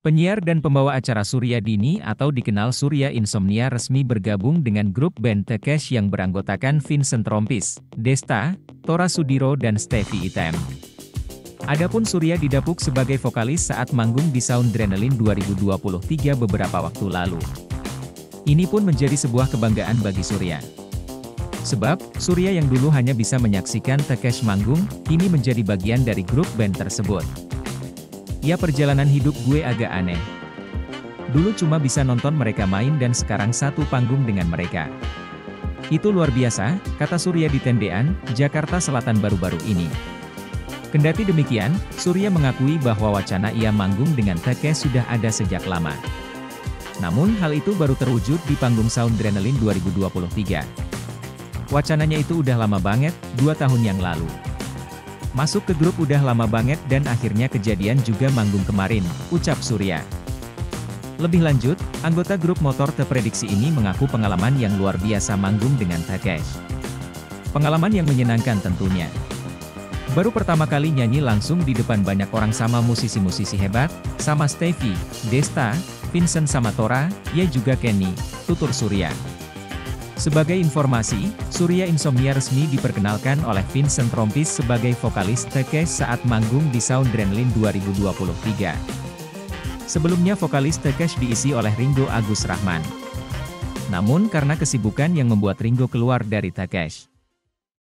Penyiar dan pembawa acara Surya Dini atau dikenal Surya Insomnia resmi bergabung dengan grup band Takesh yang beranggotakan Vincent Rompis, Desta, Tora Sudiro dan Stevie Item. Adapun Surya didapuk sebagai vokalis saat manggung di Soundrenaline 2023 beberapa waktu lalu. Ini pun menjadi sebuah kebanggaan bagi Surya. Sebab, Surya yang dulu hanya bisa menyaksikan Takesh manggung, kini menjadi bagian dari grup band tersebut. Ya perjalanan hidup gue agak aneh. Dulu cuma bisa nonton mereka main dan sekarang satu panggung dengan mereka. Itu luar biasa, kata Surya di Tendean, Jakarta Selatan baru-baru ini. Kendati demikian, Surya mengakui bahwa wacana ia manggung dengan Takesh sudah ada sejak lama. Namun hal itu baru terwujud di panggung Soundrenaline 2023. Wacananya itu udah lama banget, dua tahun yang lalu. Masuk ke grup udah lama banget dan akhirnya kejadian juga manggung kemarin, ucap Surya. Lebih lanjut, anggota grup motor terprediksi ini mengaku pengalaman yang luar biasa manggung dengan Takesh. Pengalaman yang menyenangkan tentunya. Baru pertama kali nyanyi langsung di depan banyak orang sama musisi-musisi hebat, sama Stevie, Desta, Vincent sama Tora, ya juga Kenny, tutur Surya. Sebagai informasi, Surya Insomnia resmi diperkenalkan oleh Vincent Rompis sebagai vokalis Takesh saat manggung di Soundrenaline 2023. Sebelumnya vokalis Takesh diisi oleh Ringo Agus Rahman. Namun karena kesibukan yang membuat Ringo keluar dari Takesh.